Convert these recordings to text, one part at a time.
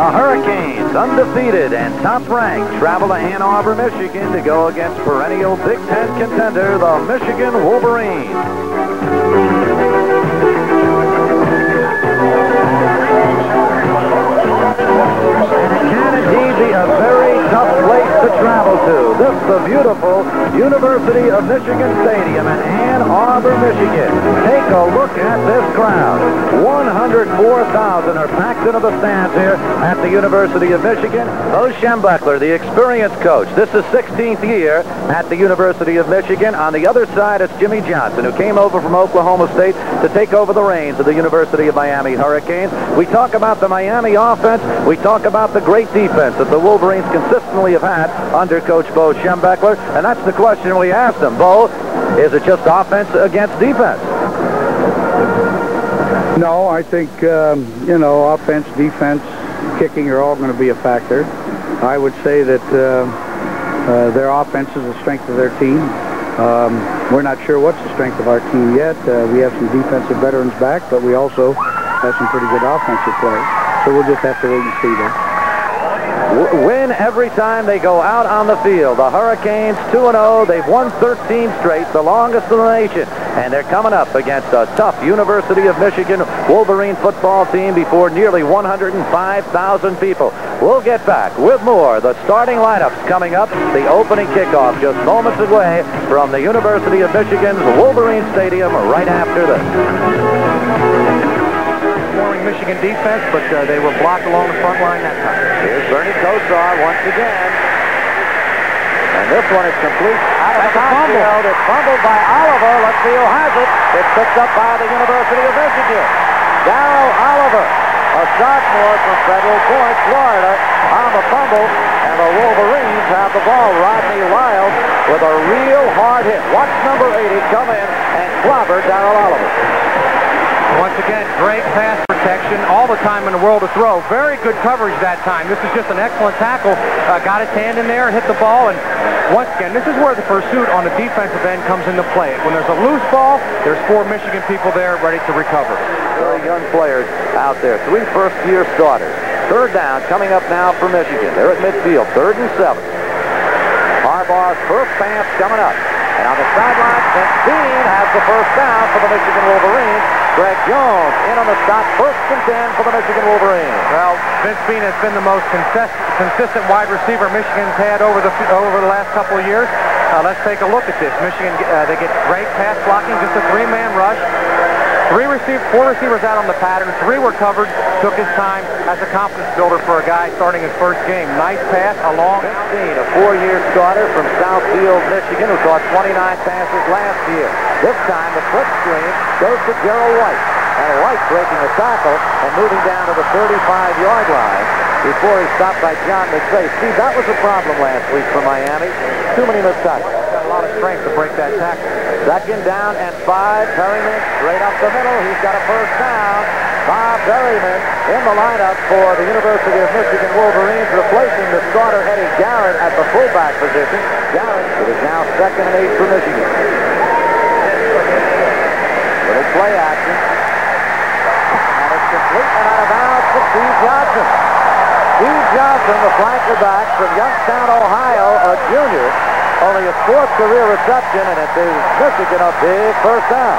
The Hurricanes, undefeated and top-ranked, travel to Ann Arbor, Michigan to go against perennial Big Ten contender, the Michigan Wolverines. This is the beautiful University of Michigan Stadium in Ann Arbor, Michigan. Take a look at this crowd. 104,000 are packed into the stands here at the University of Michigan. Bo Schembechler, the experienced coach. This is 16th year at the University of Michigan. On the other side, it's Jimmy Johnson, who came over from Oklahoma State to take over the reins of the University of Miami Hurricanes. We talk about the Miami offense. We talk about the great defense that the Wolverines consistently have had under Coach Bo Schembechler. And that's the question we asked him. Bo, is it just offense against defense? No, I think, um, you know, offense, defense, kicking are all going to be a factor. I would say that uh, uh, their offense is the strength of their team. Um, we're not sure what's the strength of our team yet. Uh, we have some defensive veterans back, but we also have some pretty good offensive players. So we'll just have to wait and see there win every time they go out on the field. The Hurricanes 2-0. They've won 13 straight, the longest in the nation. And they're coming up against a tough University of Michigan Wolverine football team before nearly 105,000 people. We'll get back with more. The starting lineups coming up. The opening kickoff just moments away from the University of Michigan's Wolverine Stadium right after this. Michigan defense, but uh, they were blocked along the front line that time. Here's Bernie Kosar once again. And this one is complete out of the field. It's fumbled by Oliver. Let's see who has it. It's picked up by the University of Michigan. Darrell Oliver, a sophomore from Federal Point, Florida, on the fumble. And the Wolverines have the ball. Rodney Wild with a real hard hit. Watch number 80 come in and clobber Darrell Oliver. Once again, great pass protection, all the time in the world to throw. Very good coverage that time. This is just an excellent tackle. Uh, got his hand in there, hit the ball, and once again, this is where the pursuit on the defensive end comes into play. When there's a loose ball, there's four Michigan people there ready to recover. Very young players out there. Three first-year starters. Third down coming up now for Michigan. They're at midfield, third and seven. Harbaugh's first pass coming up. And on the sideline, Vince Bean has the first down for the Michigan Wolverines. Greg Jones in on the stop, first and 10 for the Michigan Wolverines. Well, Vince Bean has been the most consistent wide receiver Michigan's had over the over the last couple of years. Uh, let's take a look at this. Michigan, uh, they get great pass blocking, just a three-man rush. Three receivers, four receivers out on the pattern. Three were covered. Took his time as a confidence builder for a guy starting his first game. Nice pass along. 15, a four-year starter from Southfield, Michigan, who caught 29 passes last year. This time, the flip screen goes to Gerald White. And White breaking a tackle and moving down to the 35-yard line before he's stopped by John McVay. See, that was a problem last week for Miami. Too many missed tackles. Got a lot of strength to break that tackle. Second down and five. Perryman straight up the middle. He's got a first down. Bob Perryman in the lineup for the University of Michigan Wolverines, replacing the starter Eddie Garrett at the fullback position. Garrett, it is now second and eight for Michigan. Play action. And it's complete and out of bounds for Steve Johnson. Steve Johnson, the flanker back from Youngstown, Ohio, a junior, only his fourth career reception, and it is Michigan a big first down.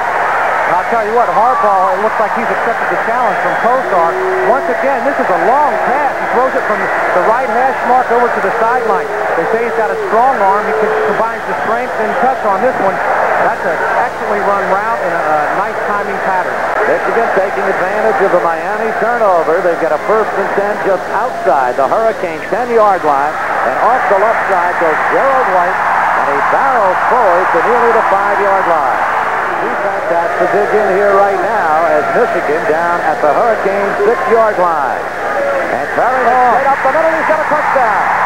I'll tell you what, Harbaugh, it looks like he's accepted the challenge from Kosar. Once again, this is a long pass. He throws it from the right hash mark over to the sideline. They say he's got a strong arm. He combines the strength and touch on this one. That's an excellently run route and a, a nice timing pattern. Michigan taking advantage of the Miami turnover. They've got a first and 10 just outside the Hurricane 10-yard line. And off the left side goes Gerald White and he barrels forward to nearly the five-yard line. Defense has to dig in here right now as Michigan down at the Hurricane six-yard line. And Perry straight up the middle. He's got a touchdown.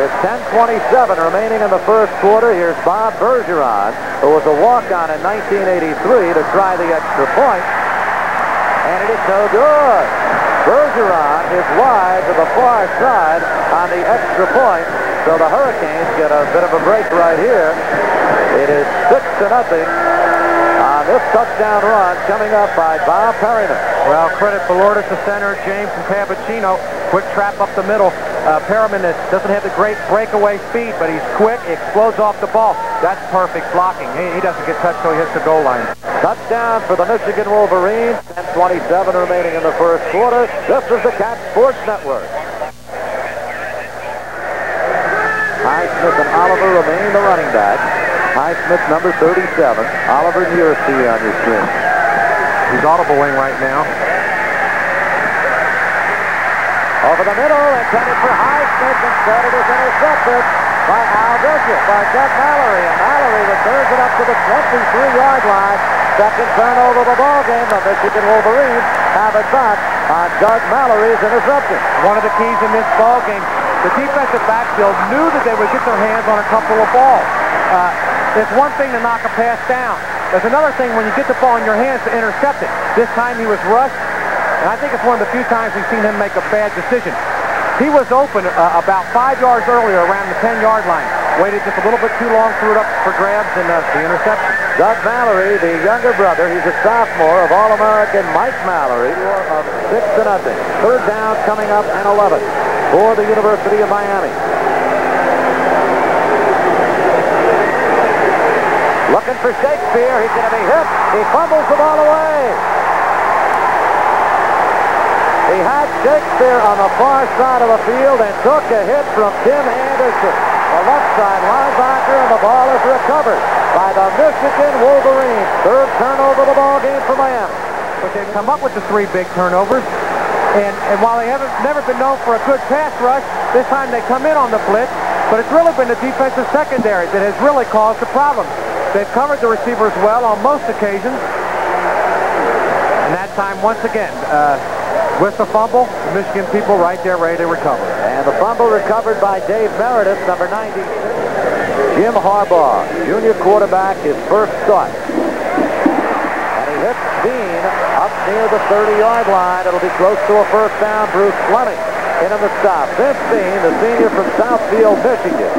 With 10.27 remaining in the first quarter, here's Bob Bergeron, who was a walk-on in 1983 to try the extra point. And it is no good. Bergeron is wide to the far side on the extra point, so the Hurricanes get a bit of a break right here. It is six to nothing on this touchdown run coming up by Bob Perryman. Well, credit Balourdos, the center, James and Tabachino. Quick trap up the middle. Uh, Perryman doesn't have the great breakaway speed, but he's quick, explodes off the ball. That's perfect blocking. He, he doesn't get touched till he hits the goal line. Touchdown for the Michigan Wolverines. 10:27 remaining in the first quarter. This is the Cat Sports Network. Highsmith and Oliver remain the running back. Highsmith number 37. Oliver nearest on your screen. He's audibling right now. Over the middle, intended for Highsmith. Instead, it is intercepted by Al Bishop, by Doug Mallory. And Mallory returns it up to the 23-yard line. Second turnover of the ball game. The Michigan Wolverines have it back on Doug Mallory's interception. One of the keys in this ball game, the defensive backfield knew that they would get their hands on a couple of balls. Uh, it's one thing to knock a pass down. There's another thing when you get the ball in your hands to intercept it. This time he was rushed, and I think it's one of the few times we've seen him make a bad decision. He was open uh, about five yards earlier around the 10-yard line. Waited just a little bit too long, threw it up for grabs, and uh, the interception. Doug Mallory, the younger brother, he's a sophomore of All-American Mike Mallory, of 6 to nothing. Third down coming up and 11 for the University of Miami. Looking for Shakespeare. He's going to be hit. He fumbles the ball away. He had Shakespeare on the far side of the field and took a hit from Tim Anderson, the left side linebacker, and the ball is recovered by the Michigan Wolverines. Third turnover of the ball game for Miami. But they've come up with the three big turnovers. And, and while they haven't never been known for a good pass rush, this time they come in on the blitz. But it's really been the defensive secondary that has really caused the problem. They've covered the receivers well on most occasions. And that time, once again, uh, with the fumble, the Michigan people right there ready to recover. And the fumble recovered by Dave Meredith, number 96. Jim Harbaugh, junior quarterback, his first start. And he hits Bean up near the 30-yard line. It'll be close to a first down. Bruce Fleming in on the stop. Vince Bean, the senior from Southfield, Michigan.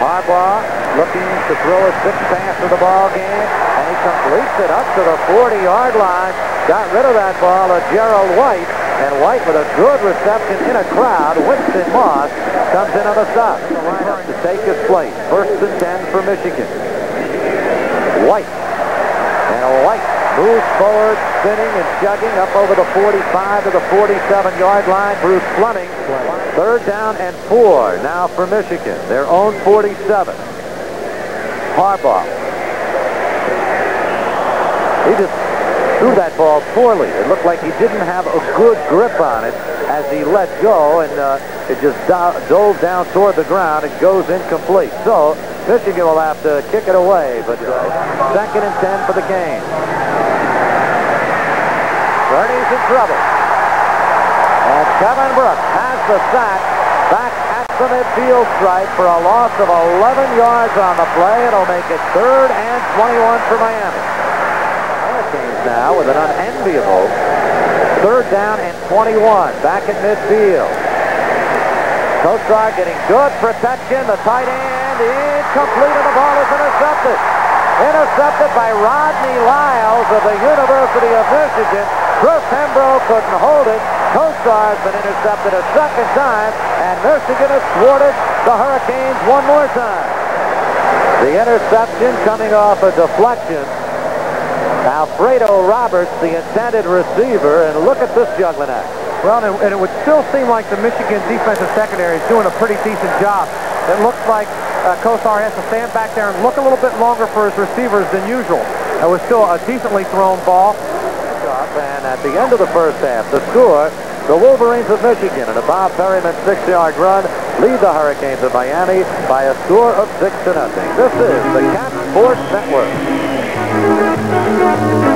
Harbaugh looking to throw a sixth pass of the ball game, he completes it up to the 40-yard line. Got rid of that ball of Gerald White, and White with a good reception in a crowd. Winston Moss comes in on the stop. The lineup to take his place. First and 10 for Michigan. White. And White moves forward, spinning and chugging up over the 45 to the 47-yard line. Bruce Fleming. Third down and four now for Michigan. Their own 47. Harbaugh. He just threw that ball poorly. It looked like he didn't have a good grip on it as he let go, and uh, it just do dove down toward the ground. It goes incomplete. So Michigan will have to kick it away, but uh, second and 10 for the game. Bernie's in trouble. And Kevin Brooks has the sack back at the midfield stripe for a loss of 11 yards on the play. It'll make it third and 21 for Miami. Now with an unenviable third down and 21 back at midfield. Kosar getting good protection. The tight end incomplete and the ball is intercepted. Intercepted by Rodney Lyles of the University of Michigan. Bruce Hembrough couldn't hold it. Kosar has been intercepted a second time, and Michigan has thwarted the Hurricanes one more time. The interception coming off a deflection. Alfredo Roberts, the intended receiver, and look at this juggling act. Well, and, and it would still seem like the Michigan defensive secondary is doing a pretty decent job. It looks like uh, Kosar has to stand back there and look a little bit longer for his receivers than usual. It was still a decently thrown ball. And at the end of the first half, the score, the Wolverines of Michigan and a Bob Perryman six-yard run lead the Hurricanes of Miami by a score of six to nothing. This is the Cat Sports Network. Thank you.